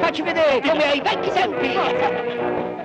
Facci vedere come ai vecchi tempi!